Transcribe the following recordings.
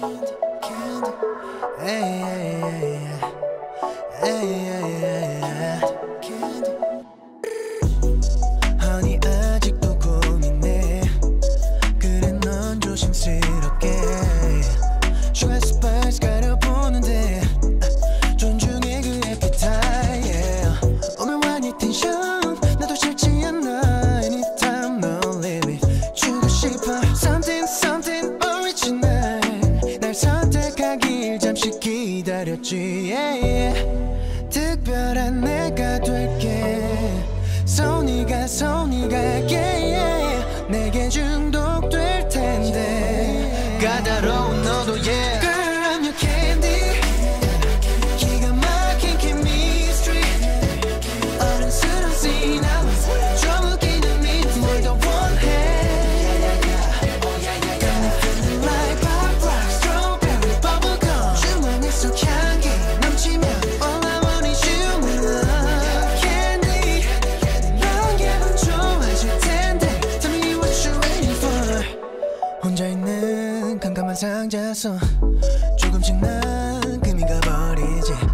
Candy, candy. Hey. 가길 잠시 기다렸지 yeah, yeah. 특별한 내가 될게 난 캄캄한 상 자서 조금씩 난 금이 가버리지.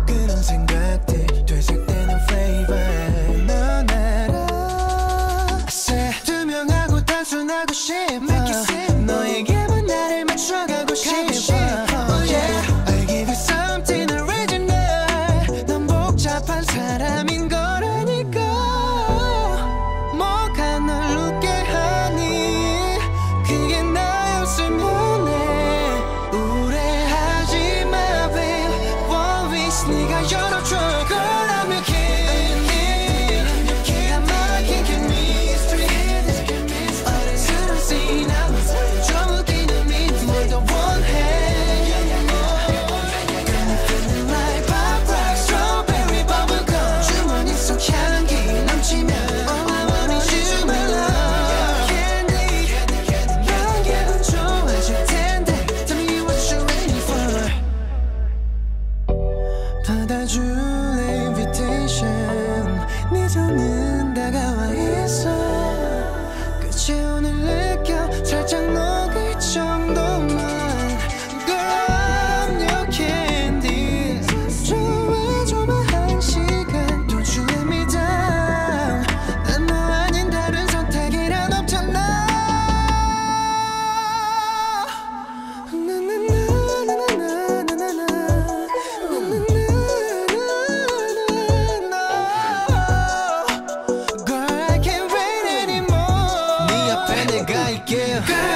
받아줄 invitation. 네 손은 다가와 있어. you.